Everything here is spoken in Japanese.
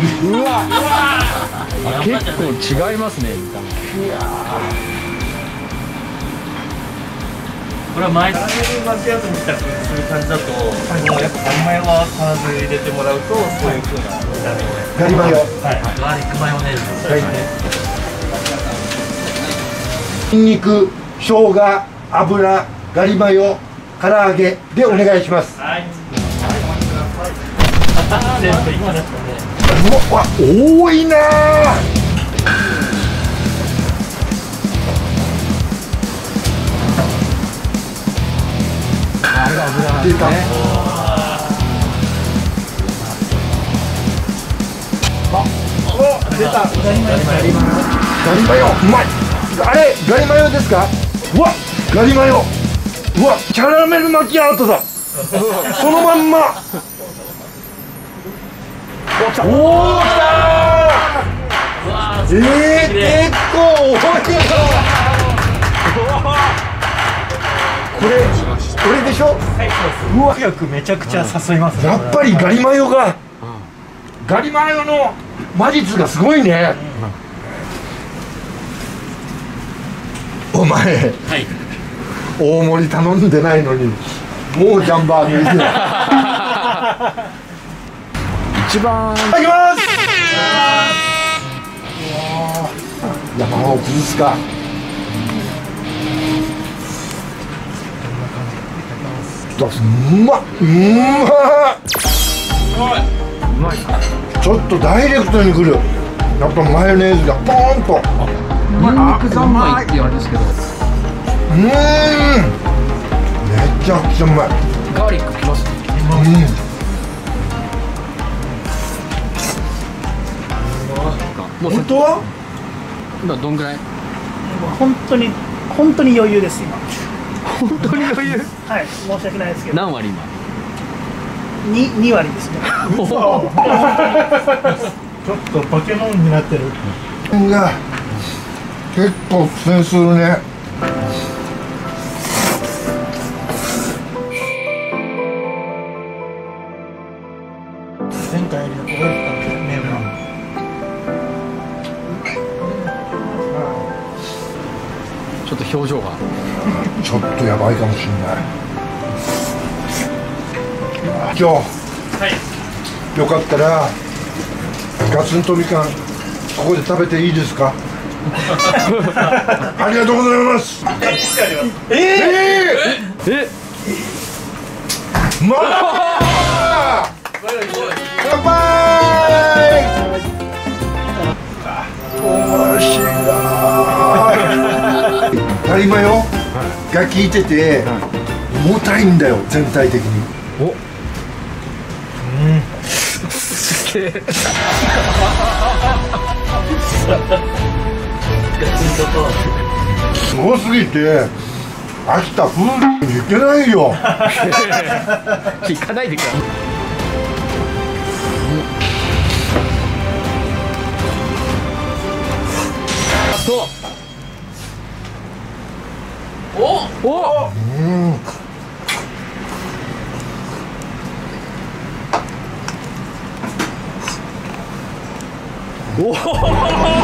うわ結構違いますね。見た目これは毎回巻き合わせにしたくする感じだと、もうやっぱガリマヨは必ず入れてもらうと、そういう風な見た目をね。ガリマヨはい、ガーリックマヨネーズ。はい。ニンニク生姜油ガリマヨ唐揚げでお願い。しますはい。全部い。きましたね。うわ多いなあれが油なんで出たすね出たガリマヨガリマヨうまいあれガリマヨですかうわガリマヨうわキャラメルマキアートだそのまんまおお来たえー、結構多いよこれこれでしょうわよくめちゃくちゃ誘いますやっぱりガリマヨが。ガリマヨの魔術がすごいね、お前はい。大盛り頼んでないのにもうジャンバー抜いてない一番。いただきます。山を崩すか。うわうまっうまっうまい。ちょっとダイレクトにくる。やっぱマヨネーズがポーンと。ニンニク三昧って言われるんですけど。うーん。めちゃくちゃうまい。ガーリックきますうんもう本当は？今どんぐらい？本当に本当に余裕です今。本当に余裕？はい申し訳ないですけど。何割今？に2割ですね。ちょっと化け物になってる。が結構苦戦するね。前回より多かっちょっと表情が。ちょっとやばいかもしれない。今日。はい。よかったらガツンとみかんここで食べていいですか？ありがとうございます。ええ？え？まあが効いてて重たいんだよ全体的に。すごすぎて明日プールに行けないよ。聞かないでくださいそうおおおお